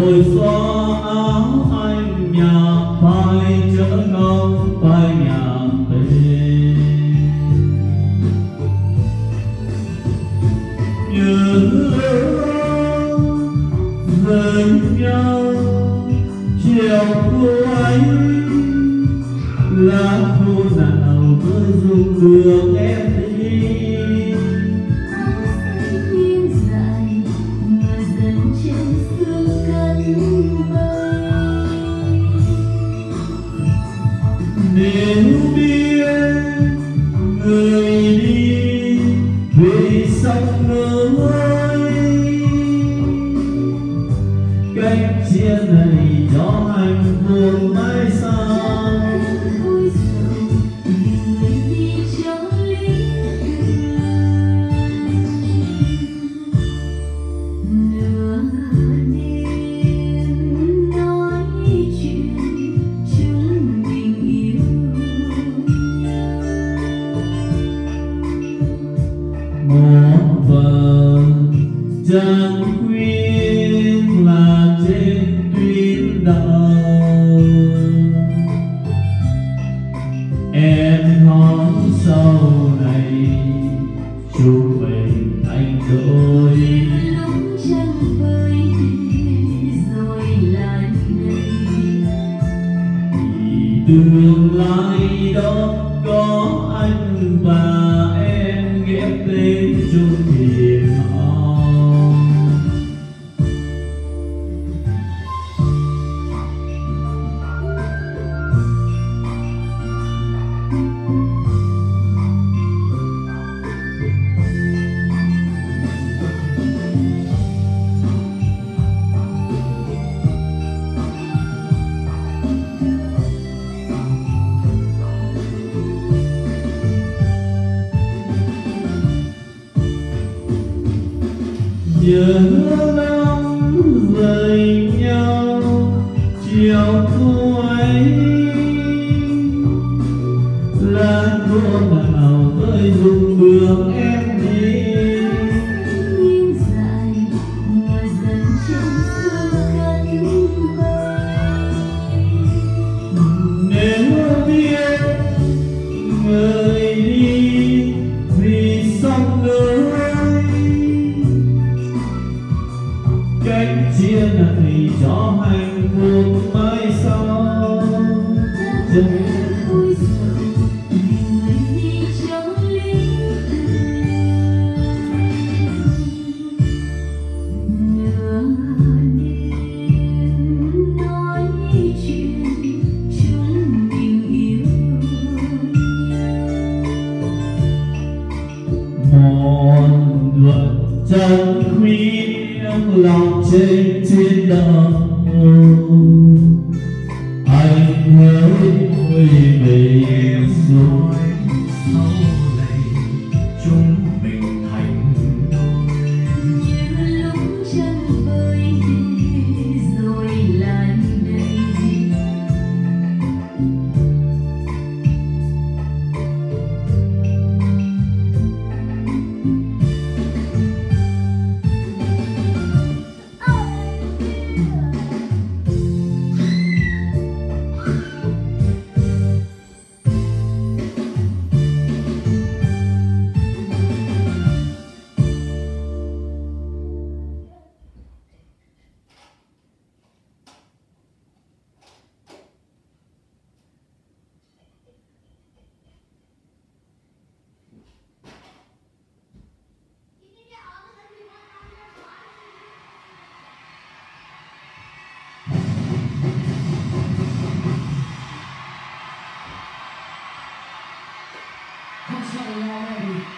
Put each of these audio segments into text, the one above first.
mùi xóa áo anh nhà phai chữ ngâu phai nhà tê như dừng nhau, chiều cuối là thu nào mới dung đường em đi. Veli Veli Sakna em hóm sau này chúc mình thành đỗ giữa năm dày nhau chiều thu ấy là đua nào tới dùng đường em chia là thủy cho hạnh phúc mai sau. đau anh nhớ ôi mình rồi sau này chúng Senhor, amém.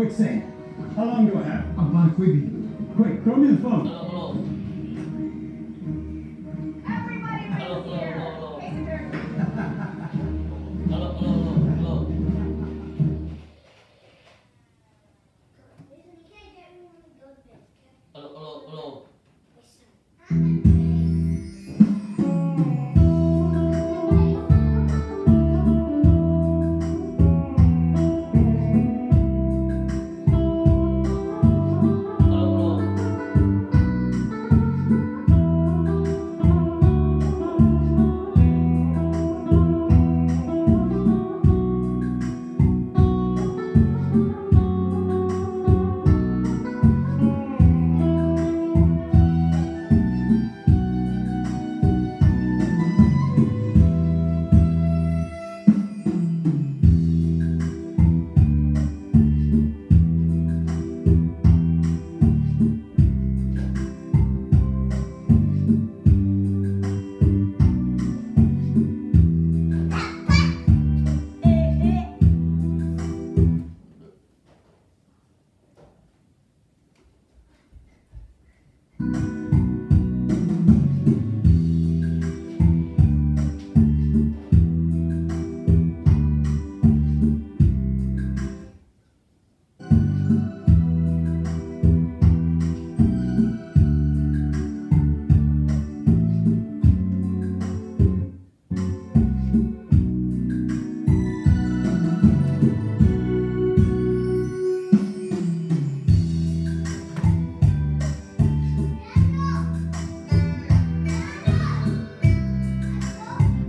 Quicksand. How long do I have? About Quibi. Quick, throw me the phone.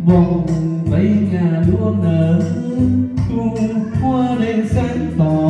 Vòng tay nhà đua nở cùng hoa đèn sáng tỏ.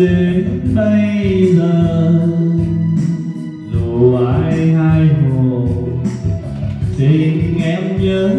Đến bây giờ. Dù ai hai hồ tình em nhớ